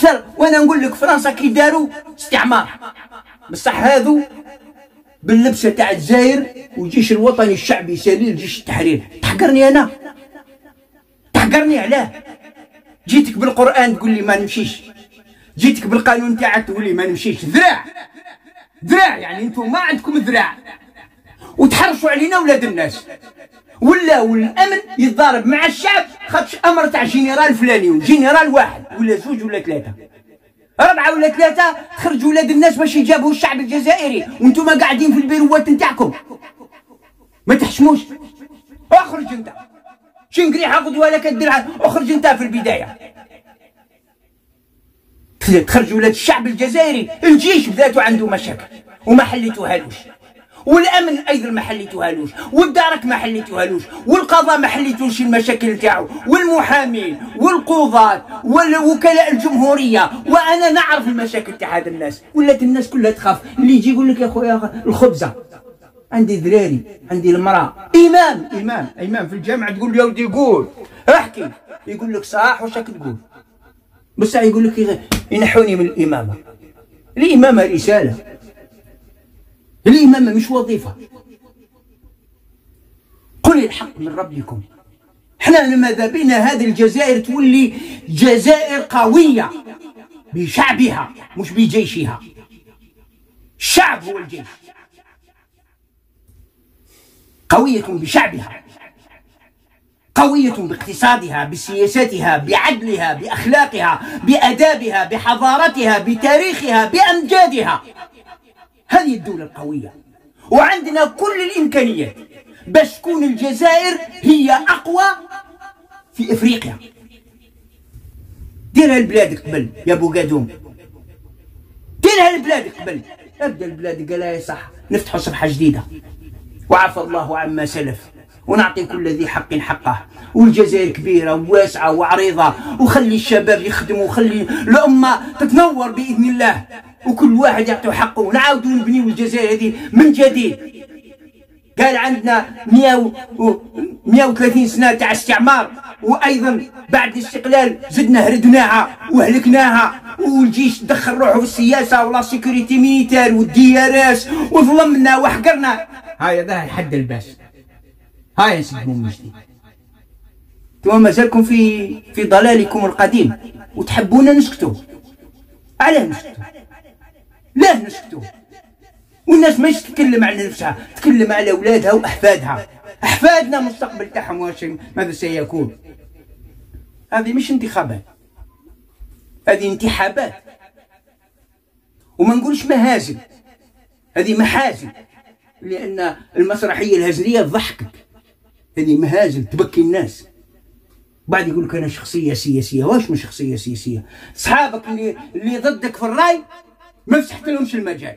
أكثر وأنا نقول لك فرنسا كي داروا استعمار. بصح هذو باللبسة تاع الجزائر والجيش الوطني الشعبي سليل جيش التحرير. تحقرني أنا. تحقرني علاه. جيتك بالقرآن تقول لي ما نمشيش. جيتك بالقانون تاعك تقول لي ما نمشيش. ذراع. ذراع يعني أنتم ما عندكم ذراع. وتحرشوا علينا ولاد الناس. ولا والأمن يتضارب مع الشعب. خاطش أمر تاع جنرال فلاني جنرال واحد. ولا زوج ولا ثلاثة. أربعة ولا ثلاثة تخرجوا ولاد الناس باش يجابوا الشعب الجزائري. وأنتم قاعدين في البيروات نتاعكم. ما تحشموش. اخرج انت. شنقريحة قدوة لك الدرع. اخرج انت في البداية. تخرج ولاد الشعب الجزائري. الجيش بذاته عنده مشاكل. وما حليتوهالوش والأمن أيضا ما حليتوهالوش والدارك ما حليتوهالوش والقضاء ما حليتوش المشاكل نتاعو والمحامين والقضاة والوكلاء الجمهورية وأنا نعرف المشاكل تاع هذا الناس ولات الناس كلها تخاف اللي يجي يقول لك يا خويا الخبزة عندي ذراري عندي المرأة إمام إمام إمام في الجامعة تقول له يا ودي قول احكي يقول لك صح واش راك تقول؟ بصح يقول لك ينحوني من الإمامة الإمامة رسالة. الإمامة مش وظيفة. قل الحق من ربكم. إحنا ماذا بنا هذه الجزائر تولي جزائر قوية بشعبها مش بجيشها. الشعب هو الجيش. قوية بشعبها. قوية باقتصادها بسياساتها بعدلها بأخلاقها بأدابها بحضارتها بتاريخها بأمجادها. هذه الدولة القوية. وعندنا كل الإمكانيات. باش تكون الجزائر هي أقوى في إفريقيا. ديرها البلاد قبل يا أبو قادوم. ديرها البلاد قبل. أبدا البلاد قال صح نفتحوا صفحة جديدة. وعفى الله عما سلف. ونعطي كل ذي حق حقه. والجزائر كبيرة وواسعة وعريضة. وخلي الشباب يخدموا وخلي الأمة تتنور بإذن الله. وكل واحد يعطيه حقه. ونعاودوا نبنيو الجزائر هذه من جديد؟ قال عندنا 100 130 سنة تاع استعمار. وأيضا بعد الاستقلال زدنا هردناها وهلكناها. والجيش دخل روحه في السياسة و la sécurité militaire وال DRS وظلمنا وحقرنا. هاي هذا حد الباس. هاي نسمعوا من جديد. أنتم مازالكم في في ضلالكم القديم. وتحبونا نسكتوا علاه نسكتوا لا نسكتوا والناس ماش تتكلم على نفسها تتكلم على اولادها وأحفادها. أحفادنا مستقبل تاعهم واش ماذا سيكون؟ هذه مش انتخابات. هذه انتحابات وما نقولش مهازل. هذه محازل. لأن المسرحية الهزليه تضحكك هذه مهازل تبكي الناس. بعد يقول لك أنا شخصية سياسية. واش من شخصية سياسية؟ صحابك اللي اللي ضدك في الرأي؟ ما فتحت لهمش المجال.